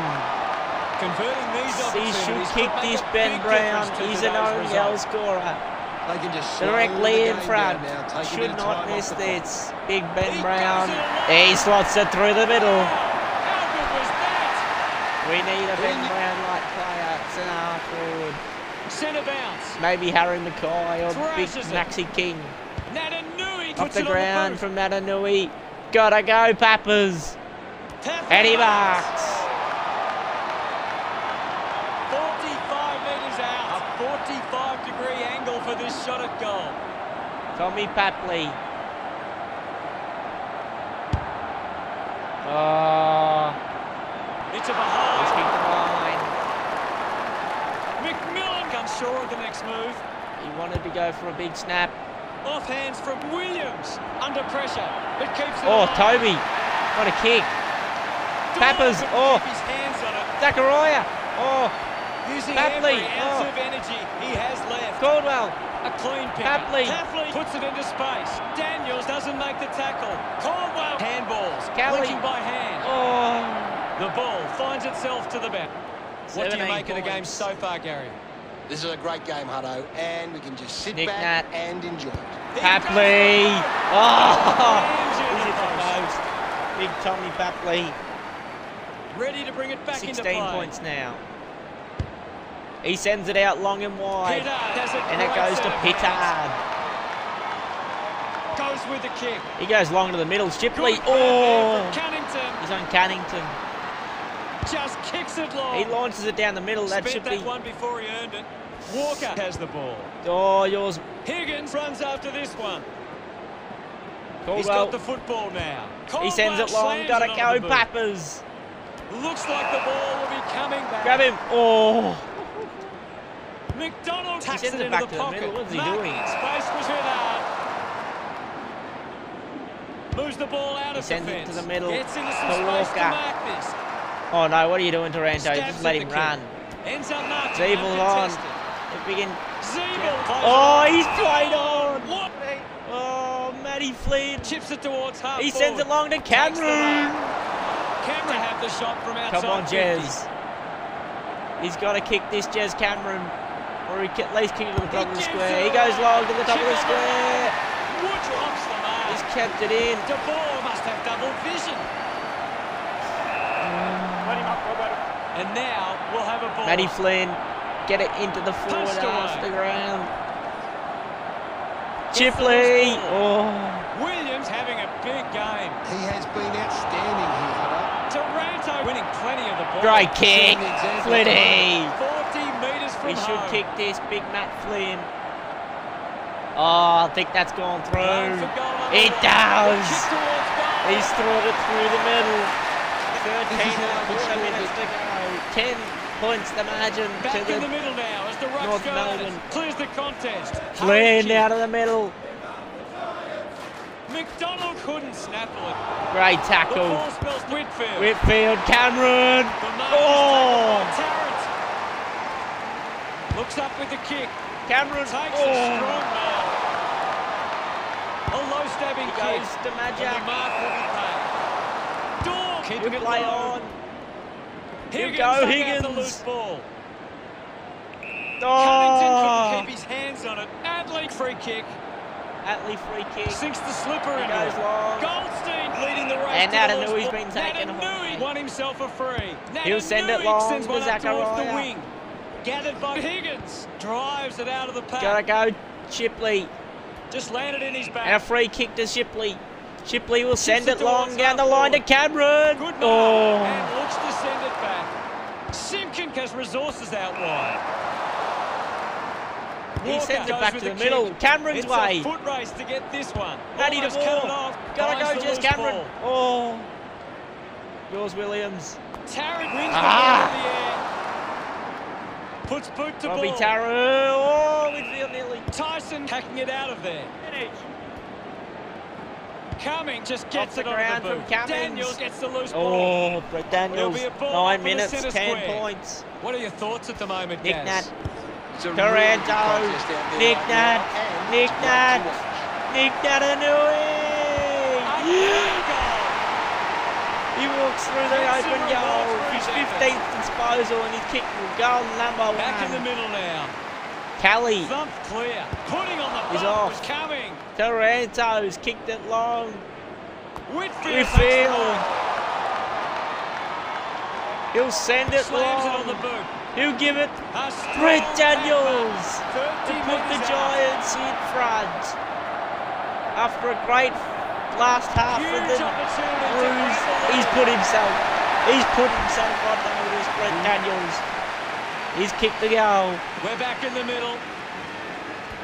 Converting these He should kick this Ben Brown. He's an own goal scorer. They can just slow Directly in front. down now, take a bit Should not miss this. Big Ben He Brown. He slots it through the middle. How good was that? We need a Ben need- Brown like player. Centre half forward. Centre bounce. Maybe Harry McKay or Big Thrashes it. Maxi King. Naitanui Off the ground on the from Naitanui. Gotta go, Pappers. boot. Eddie marks. 45 metres out. A 45 degree angle for this shot at goal. Tommy Papley. Oh, It's a behind. kicked the line. McMillan comes sure of the next move. He wanted to go for a big snap. Off hands from Williams. Under pressure. But keeps it Oh, alive. Toby. What a kick. Pappers. Oh. his hands on it. Zachariah. Oh, Using Papley. every ounce Oh. of energy he has left. Caldwell. A clean pick. Papley. Tapley puts it into space. Daniels doesn't make the tackle. Caldwell. Handballs. Kelly. Linking by hand. Oh. The ball finds itself to the back. What do you 17 make of the game so far, Gary? This is a great game, Hutto, and we can just sit Nick back Nat. and enjoy oh. it. He Papley. Oh. He's the hit the post. post. Big Tommy Papley. Ready to bring it back into 16 play. points now. He sends it out long and wide. And it goes to of. Pittard. Goes with the kick. He goes long to the middle. Shipley. Oh. from Cunnington. He's on Cunnington. Just kicks it long. He launches it down the middle. That Spent should that be. one before he earned it. Walker has the ball. Oh, yours. Higgins runs after this one. He's got the football now. He sends it Caldwell long. Gotta it onto the go. Pappers. Looks like the ball will be coming back. Grab him. Oh. McDonald taps sends it into back the to the pocket. middle. What's he Marking doing? Space was hit hard. Moves the ball out He of sends it to the middle. Gets into some space to. Oh no, what are you doing, Taranto? Stabs Just let him run. Ends up marking. Ziebell on. If we can. Ziebell Oh, he's played on. What? Oh, Matty Flynn. Chips it towards half He sends it forward. long to Cameron. Cameron had the shot from outside. Come on, 50. Jez. He's got to kick this, Jez Cameron. Or he at least kick it to the top of the square. He goes away. long to the top of the square. Wood drops the mark. He's kept it in. De Boer must have double vision. Let him up, Roberto. And now we'll have a ball. Matty Flynn, get it into the forward Punched half of the ground. Shipley. loose. Oh. Williams having a big game. He has been outstanding here, Hutto. Taranto winning plenty of the ball. Great kick. Setting. Flitty. 40 metres from We should uh-huh. kick this, big Matt Flynn. Oh, I think that's gone Going through. It does. Kick towards goal. He's thrown it through the middle. 13 This is and a how we quarter minutes to go. 10 points the margin Back to in the the middle now as the North. Melbourne. Clears the contest. Flynn out of the middle. McDonald couldn't snaffle it. Great tackle. Whitfield. Whitfield, Cameron. Oh. is taken by Tarrant. Looks up with the kick. Cameron. Takes a Oh. strong mark. A low stabbing He kick. goes to Majak. mark wouldn't. Daw keeping Good it play low. on. Here Higgins go, out the Higgins. loose ball. Cunnington Oh. couldn't keep his hands on it. Atley free kick. Atley free kick. Sinks the slipper He into goes long. Goldstein leading the race. And to loose ball. been taken Naitanui won himself a free. He'll send it Naitanui long sends to one up towards the wing. Gathered by Higgins. Drives it out of the pack. Gotta go, Shipley. Just landed in his back. A free kick to Shipley. Shipley will send it it long down the line to. Cameron. Good. Oh. And looks to send it back. Simpkin has resources out wide. He Walker sends it back to the middle. Cameron's it's way. a foot race to get this one. Matty Almost de Boer. cut it off. Gotta Finds go, Jez Cameron. ball. Oh. Yours, Williams. Tarrant wins Ah. the ball in the air. Puts boot to Robbie ball. Taro. Oh, midfield nearly. Tyson hacking it out of there. Cumming just gets the it on ground the from boot. Cummings. Daniels gets the loose ball. Oh, Brent Daniels. There'll be a ball Nine for minutes, ten square. points. What are your thoughts at the moment, Nick Gaz? Nat. It's a really good Taranto. contest out there Nick right Nat. Nick it's Nat. Nick Naitanui. Unbelievable. He walks through the open goal. His his efforts. 15th disposal and his kick will goal number Back in the middle now. Kelly. Thumped clear. Putting on the He's off. coming. Taranto's kicked it long. Whitfield. Whitfield. He'll send it Slams it on the long. boot. He'll give it Brent. Daniels to put the. Giants in front. After a great last half Huge of the opportunity to Bruce, grab the he's put himself, he's put himself on notice, Brent hmm. Daniels. He's kicked the goal. We're back in the middle.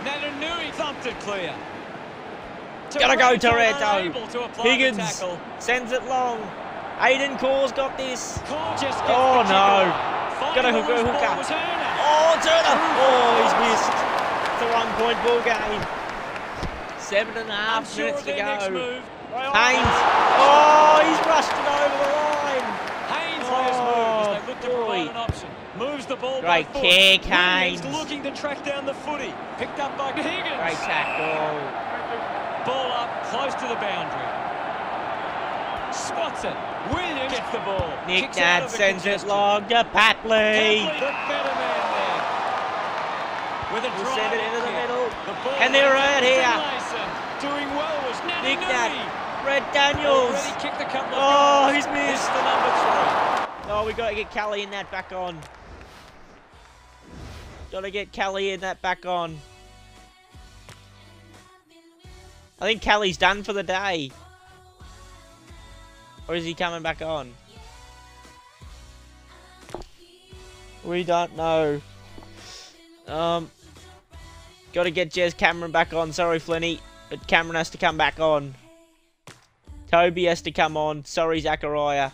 Naitanui thumped it clear. Gotta go, Taranto Taranto. to apply the Higgins tackle. sends it long. Aidan Corr's got this. Oh, no. Gotta hook- go loose hook ball up. was Turner. Oh, Turner! Oh, he's missed. It's a one point ball game. Seven and a half Unsure minutes of to go. move. Haynes. Oh, he's rushed it over the line. Haynes Oh, last move as they look to provide an option. Moves the ball Great by foot. kick, Williams Haynes. looking to track down the footy. Picked up by Higgins. Great tackle. Ball up, close to the boundary. Spots it. Williams gets the ball. Nick Kicks out Nat of the sends it long to Papley. Papley, the better man there. With a drive send it into the middle. And they're ends up right to here. Doing well was Naitanui. Nat. Brent Daniels. Oh, he's missed. The number three. Oh, we got to get Kelly in that back on. Got to get Kelly in that back on. I think Kelly's done for the day. Or is he coming back on? We don't know. Um, got to get Jez Cameron back on. Sorry, Flinny, but Cameron has to come back on. Toby has to come on. Sorry, Zachariah.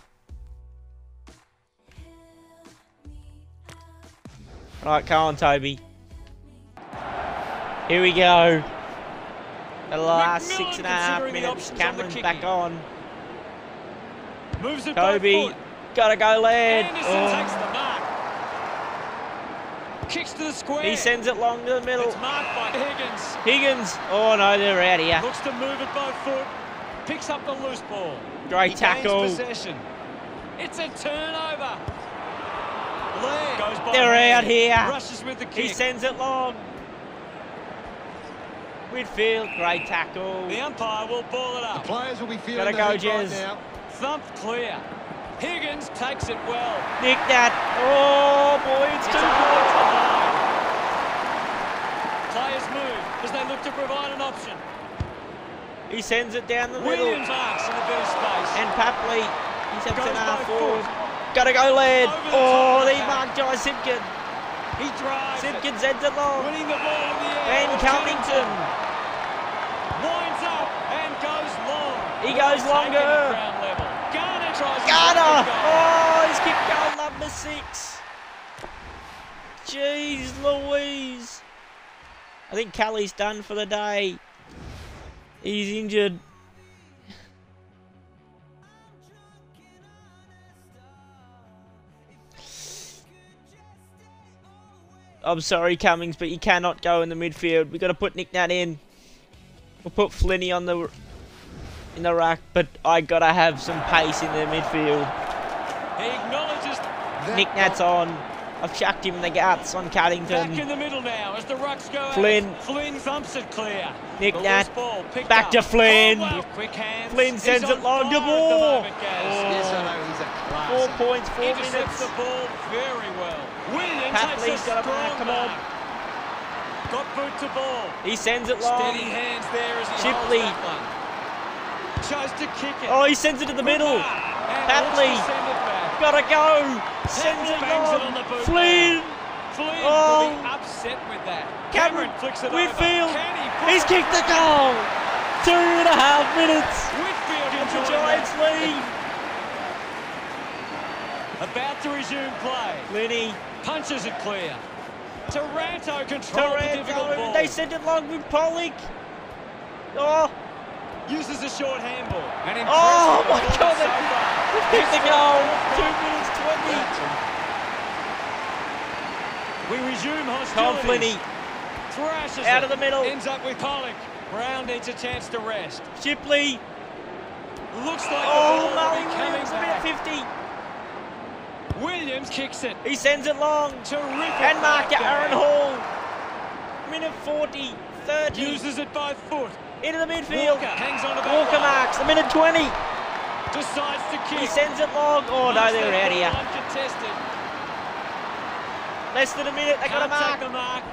Right, come on, Toby. Here we go. The last McMillan six and a half minutes. Cameron's back on. Moves it by Toby, gotta go, lad. Anderson Oh. takes the mark. Kicks to the square. He sends it long to the middle. It's marked by Higgins. Higgins. Oh no, they're out here. Looks to move it by foot. Picks up the loose ball. Great He tackle. possession. It's a turnover. Lee goes by They're out here. Rushes with the kick. He sends it long. Midfield, great tackle. the umpire will ball it up. The players will be feeling Gotta the go, heat right Jez. now. Thumped clear. Higgins takes it well. Nick that. Oh boy, it's It's two a points. point to line. Players move as they look to provide an option. He sends it down the middle. Williams in a bit of space. And Papley, he's up to half forward. Gotta go, lad. Over Oh, the marked Jy Simpkin. he drives it. Simpkin sends it long. Winning the ball in the air. Ben with Cunnington. Winds up and goes long. He goes longer. ground level. Garner tries Garner. block the goal. Oh, he's kicked goal number six. Jeez Louise. I think Kelly's done for the day. He's injured. I'm sorry, Cummings, but you cannot go in the midfield. We've got to put Nick Nat in. We'll put Flinny on the in the rack, but I gotta have some pace in the midfield. He acknowledges Nick Nat's on. I've chucked him in the guts on back in the middle now as the rucks go out. Flynn. Flynn thumps it clear. Nick the Nat. loose ball picked Back up. to oh, Flynn. Oh, wow. Quick hands. Flynn He's sends it long to fire Moore. moment, Yes, I know he's a class. Four points, four Intercepts minutes. the ball very well. Williams Papley's takes a got a strong mark, come on. Got boot to ball. He sends it long. Steady hands there as he Shipley. holds that one. Chose to kick it. Oh, he sends it to the middle. And Looks to send it back. Gotta go. Sends it on the boot Flynn. Flynn Oh. upset with that. Cameron. flicks it Whitfield. he He's kicked the goal. Two and a half minutes. Whitfield The enjoying Giants lead. About to resume play. Lenny Punches it clear. Taranto controls the difficult ball. They sent it long with Pollock. Oh, Uses a short handball. An Oh, my God, so they- we kicked the goal. Two minutes twenty. We resume Tom hostilities. Thrashes Out of the middle. Ends up with Pollock. Brown needs a chance to rest. Shipley. Looks like Oh, the ball Molly coming Williams, minute back. 50. Williams kicks it. He sends it long. Terrific. And mark back to Aaron. Hall. Minute 40, 30. Uses it by foot. Into the midfield. Walker hangs on to that Walker line. marks, a minute 20. Decides to kick. He sends it long. Oh no, they're out here. Uncontested. Less than a minute, they got a mark. take the mark.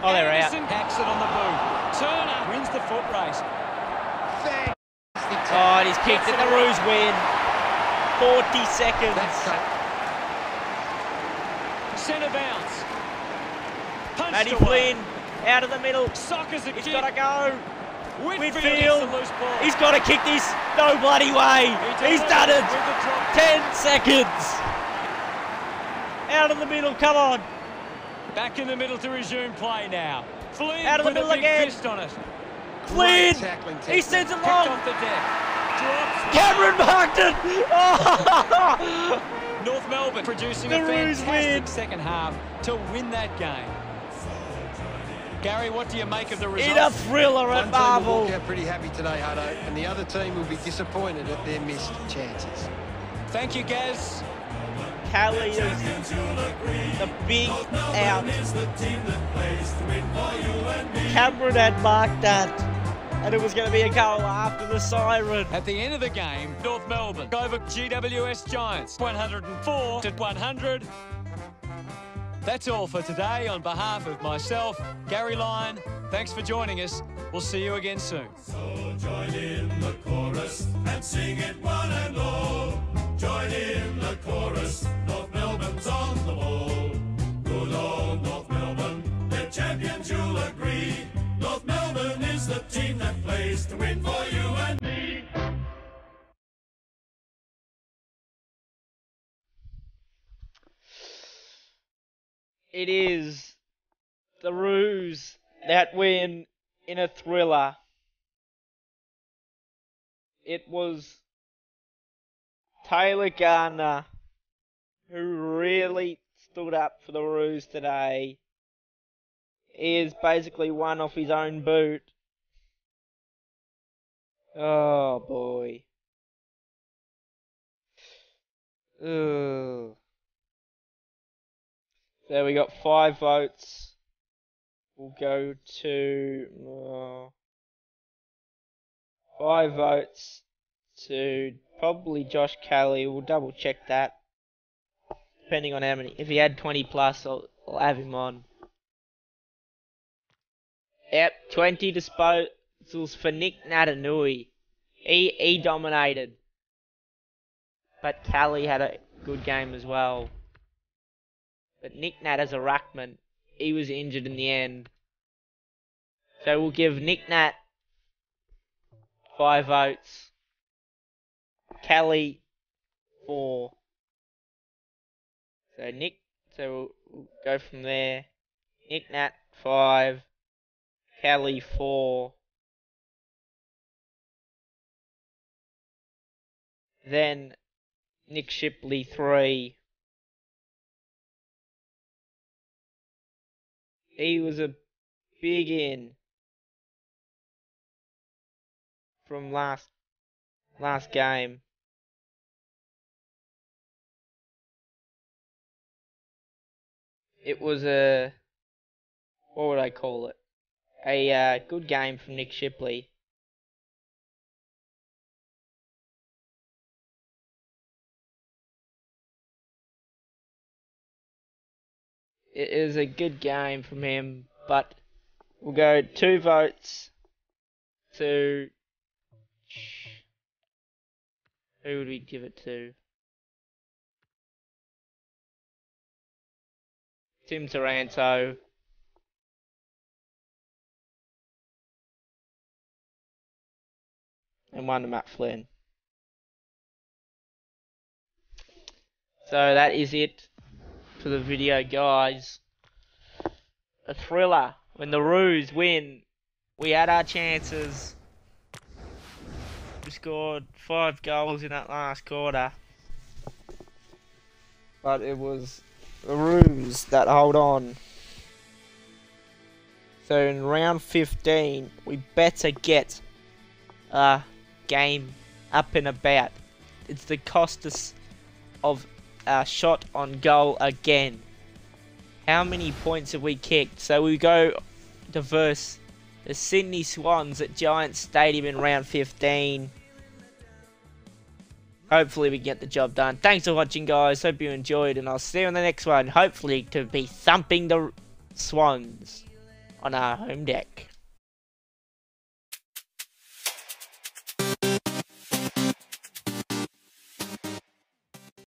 Oh, they're out. Anderson hacks it on the boot. Turner wins the foot race. Fantastic Oh, and he's kicked it. The Roos win. 40 seconds. Centre bounce. Punched Matty away. Flynn out of the middle. Sockers a He's kick. got to go. Whitfield, Whitfield. gets the loose ball. He's got to kick this. No bloody way. He He's done it. with the drop. 10 seconds. Out of the middle. Come on. Back in the middle to resume play now. Flynn Out of the middle big again. fist on it. Flynn. Great tackling He sends it long. off the deck. Drops. Cameron marked it. Oh. North Melbourne producing The a fantastic win. second half to win that game. Gary, what do you make of the result? In a result? thriller One at team will Marvel. walk out pretty happy today, Hutto, and the other team will be disappointed at their missed chances. Thank you, Gaz. Kelly is the big out. Cameron had marked that. And it was going to be a goal after the siren. At the end of the game, North Melbourne over GWS Giants 104 to 100. That's all for today. On behalf of myself, Gary Lyon, thanks for joining us. We'll see you again soon. So Join in the chorus and sing it one and all. Join in the chorus, North Melbourne Swans on the wall. Good old North Melbourne, they're champions, you'll agree. North Melbourne is the team that plays to win for you and It is the Roos that win in a thriller. It was Taylor Garner who really stood up for the Roos today. He is basically one off his own boot. Oh boy. Ugh. So we got five votes. We'll go to uh, five votes to probably Josh Kelly. We'll double check that. Depending on how many. If he had 20 plus, I'll, I'll have him on. Yep, 20 disposals for Nick Naitanui. He, he dominated. But Kelly had a good game as well. But Nick Nat as a ruckman, he was injured in the end. So we'll give Nick Nat five votes. Kelly four. So Nick, so we'll, we'll go from there. Nick Nat five. Kelly four. Then Nick Shipley three. He was a big in from last last game. It was a what would I call it? A uh, good game from Nick Shipley. It is a good game from him, but we'll go two votes to who would we give it to? Tim Taranto. And one to Matt Flynn. So that is it for the video, guys. A thriller. When the Roos win, we had our chances. We scored five goals in that last quarter. But it was the Roos that hold on. So in round 15, we better get a game up and about. It's the cost of a shot on goal again. How many points have we kicked? So we go to verse the Sydney Swans at Giants Stadium in round 15. Hopefully we get the job done. Thanks for watching guys. Hope you enjoyed and I'll see you on the next one. Hopefully to be thumping the Swans on our home deck.